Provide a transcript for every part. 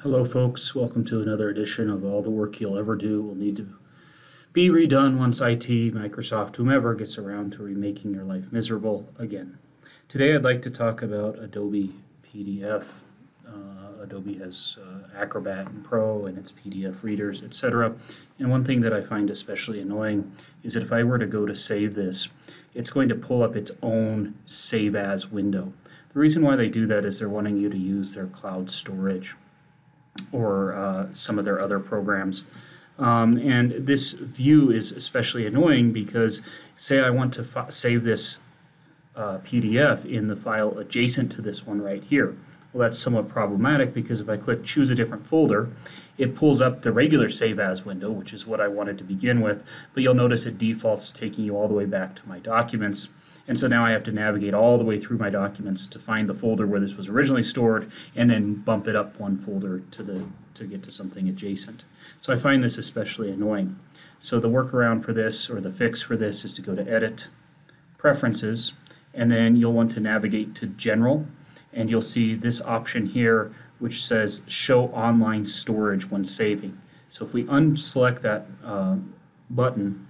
Hello, folks. Welcome to another edition of All the Work You'll Ever Do Will Need to Be Redone once IT, Microsoft, whomever gets around to remaking your life miserable again. Today, I'd like to talk about Adobe PDF. Uh, Adobe has uh, Acrobat and Pro and its PDF readers, etc. And one thing that I find especially annoying is that if I were to go to save this, it's going to pull up its own Save As window. The reason why they do that is they're wanting you to use their cloud storage or uh, some of their other programs. Um, and this view is especially annoying because, say, I want to save this uh, PDF in the file adjacent to this one right here. Well, that's somewhat problematic because if I click choose a different folder, it pulls up the regular Save As window, which is what I wanted to begin with, but you'll notice it defaults to taking you all the way back to my documents. And so now I have to navigate all the way through my documents to find the folder where this was originally stored and then bump it up one folder to the to get to something adjacent. So I find this especially annoying. So the workaround for this or the fix for this is to go to Edit, Preferences, and then you'll want to navigate to General and you'll see this option here which says Show Online Storage when saving. So if we unselect that uh, button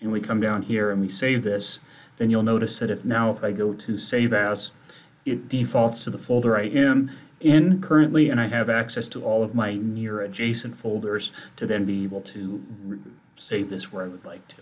and we come down here and we save this, then you'll notice that if now if I go to Save As, it defaults to the folder I am in currently, and I have access to all of my near adjacent folders to then be able to save this where I would like to.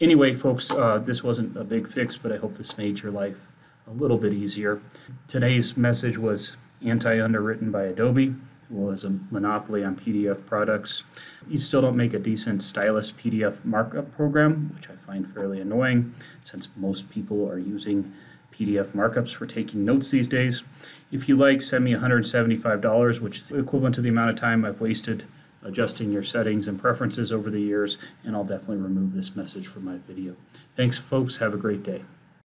Anyway, folks, uh, this wasn't a big fix, but I hope this made your life a little bit easier. Today's message was anti-underwritten by Adobe well as a monopoly on PDF products. You still don't make a decent stylus PDF markup program, which I find fairly annoying since most people are using PDF markups for taking notes these days. If you like, send me $175, which is equivalent to the amount of time I've wasted adjusting your settings and preferences over the years, and I'll definitely remove this message from my video. Thanks, folks. Have a great day.